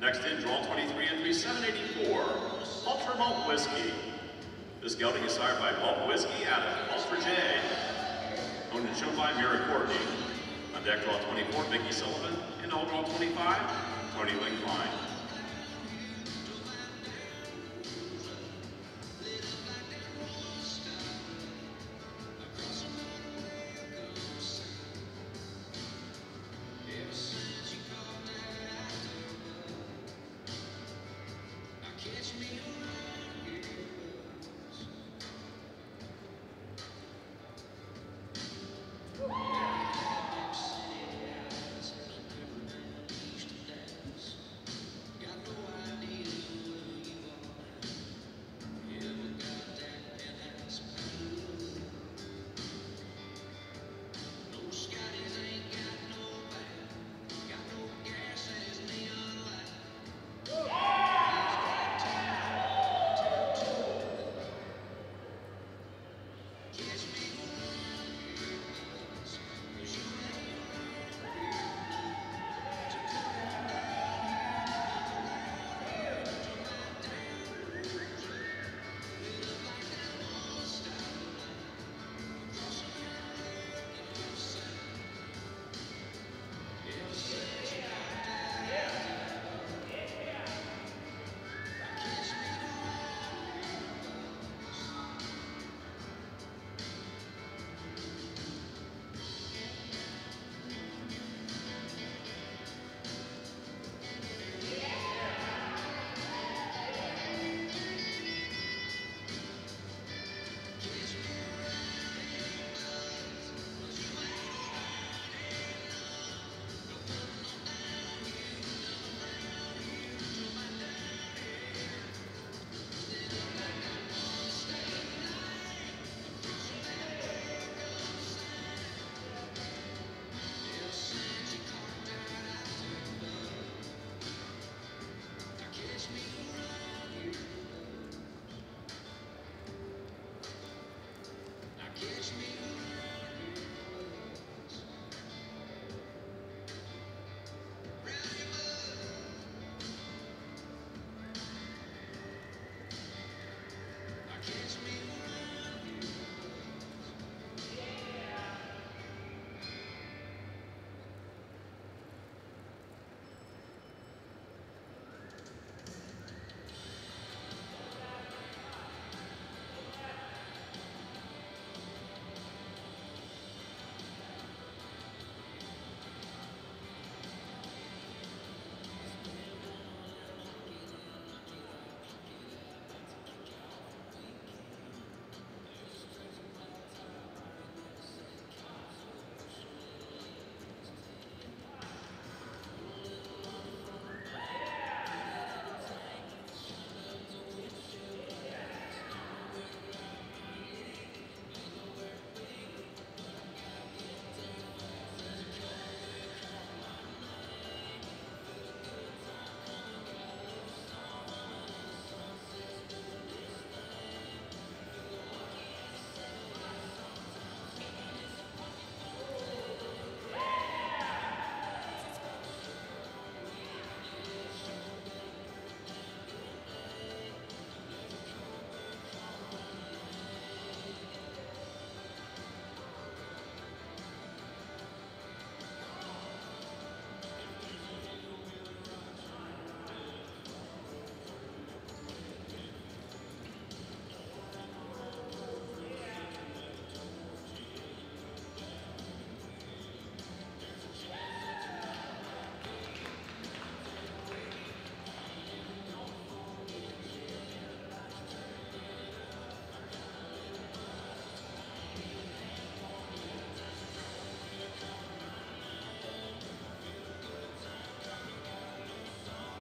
Next in, draw 23, entry 784, Ultra Malt Whiskey. This gelding is sired by Malt Whiskey out of Ulster J. Owned and shown by Mira Courtney. On deck, draw 24, Vicki Sullivan. And all draw 25, Tony Linkline.